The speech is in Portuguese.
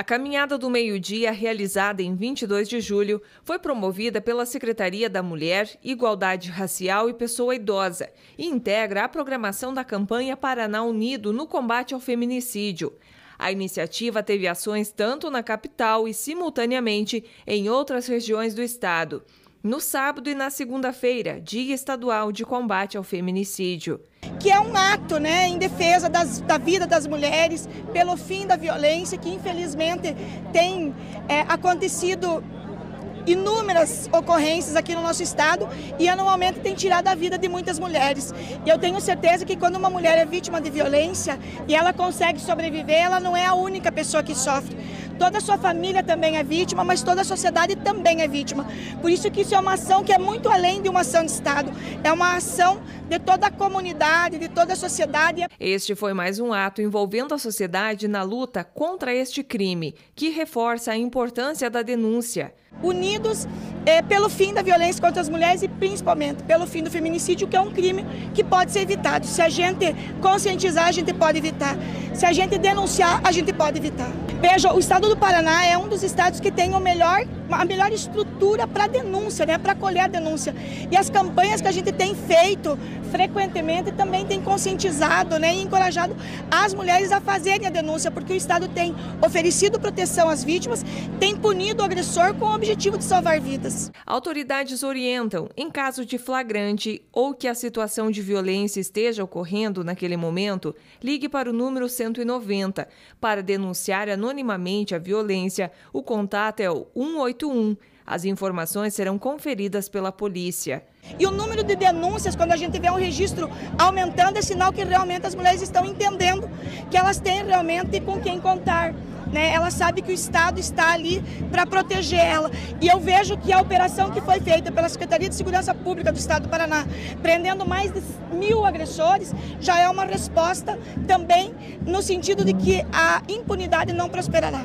A caminhada do meio-dia, realizada em 22 de julho, foi promovida pela Secretaria da Mulher, Igualdade Racial e Pessoa Idosa e integra a programação da campanha Paraná Unido no combate ao feminicídio. A iniciativa teve ações tanto na capital e, simultaneamente, em outras regiões do estado no sábado e na segunda-feira, Dia Estadual de Combate ao Feminicídio. Que é um ato né, em defesa das, da vida das mulheres, pelo fim da violência, que infelizmente tem é, acontecido inúmeras ocorrências aqui no nosso estado e anualmente tem tirado a vida de muitas mulheres. E eu tenho certeza que quando uma mulher é vítima de violência e ela consegue sobreviver, ela não é a única pessoa que sofre toda a sua família também é vítima, mas toda a sociedade também é vítima. Por isso que isso é uma ação que é muito além de uma ação de Estado, é uma ação de toda a comunidade, de toda a sociedade. Este foi mais um ato envolvendo a sociedade na luta contra este crime, que reforça a importância da denúncia. Unidos é, pelo fim da violência contra as mulheres e principalmente pelo fim do feminicídio, que é um crime que pode ser evitado. Se a gente conscientizar, a gente pode evitar. Se a gente denunciar, a gente pode evitar. Veja, o estado do Paraná é um dos estados que tem o melhor, a melhor estrutura para denúncia, né, para colher a denúncia. E as campanhas que a gente tem feito frequentemente também tem conscientizado né, e encorajado as mulheres a fazerem a denúncia, porque o Estado tem oferecido proteção às vítimas, tem punido o agressor com o objetivo de salvar vidas. Autoridades orientam, em caso de flagrante ou que a situação de violência esteja ocorrendo naquele momento, ligue para o número 190. Para denunciar anonimamente a violência, o contato é o 181. As informações serão conferidas pela polícia. E o número de denúncias, quando a gente vê um registro aumentando, é sinal que realmente as mulheres estão entendendo que elas têm realmente com quem contar. Né? Ela sabe que o Estado está ali para proteger ela. E eu vejo que a operação que foi feita pela Secretaria de Segurança Pública do Estado do Paraná, prendendo mais de mil agressores, já é uma resposta também no sentido de que a impunidade não prosperará.